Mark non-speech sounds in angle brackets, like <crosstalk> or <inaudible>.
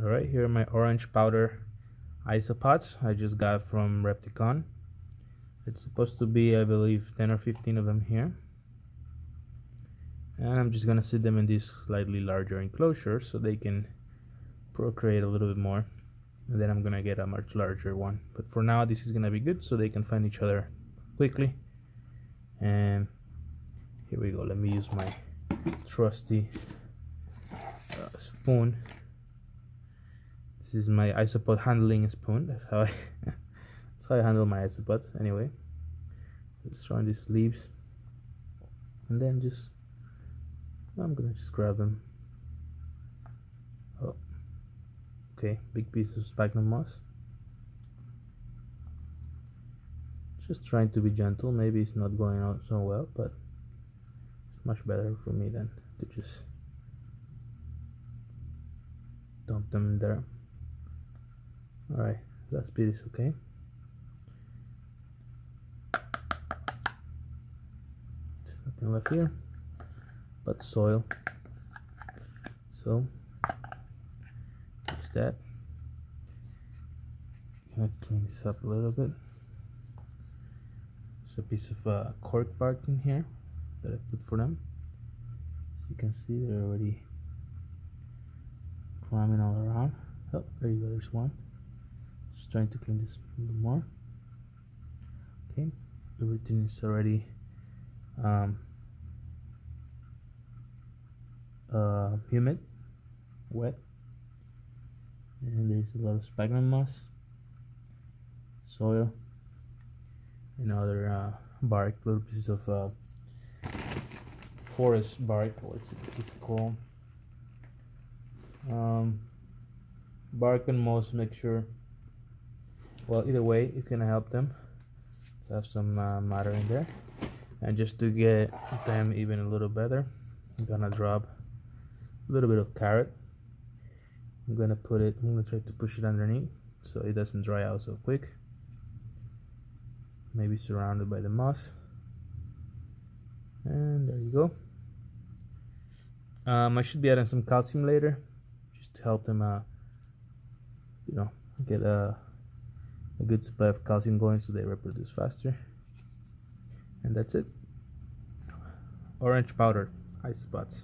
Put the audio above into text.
Alright, here are my orange powder isopods I just got from Repticon. It's supposed to be, I believe, 10 or 15 of them here. And I'm just gonna sit them in these slightly larger enclosures so they can procreate a little bit more. And then I'm gonna get a much larger one. But for now, this is gonna be good so they can find each other quickly. And here we go. Let me use my trusty uh, spoon this is my isopod handling spoon. That's how I <laughs> that's how I handle my isopods anyway. Just throwing these leaves. And then just I'm gonna just grab them. Oh okay big piece of sphagnum moss. Just trying to be gentle. Maybe it's not going out so well but it's much better for me than to just dump them in there Alright, that speed is okay. There's nothing left here but soil. So, use that. Gonna clean this up a little bit. There's a piece of uh, cork bark in here that I put for them. As you can see, they're already climbing all around. Oh, there you go, there's one trying to clean this a little more. Okay everything is already um, uh, humid wet and there's a lot of sphagnum moss soil and other uh, bark little pieces of uh, forest bark what's it called? Um, bark and moss make sure well either way it's gonna help them to have some uh, matter in there. And just to get them even a little better I'm gonna drop a little bit of carrot. I'm gonna put it I'm gonna try to push it underneath so it doesn't dry out so quick. Maybe surrounded by the moss. And there you go. Um, I should be adding some calcium later just to help them uh, you know get a a good supply of calcium going so they reproduce faster. And that's it. Orange powder isopods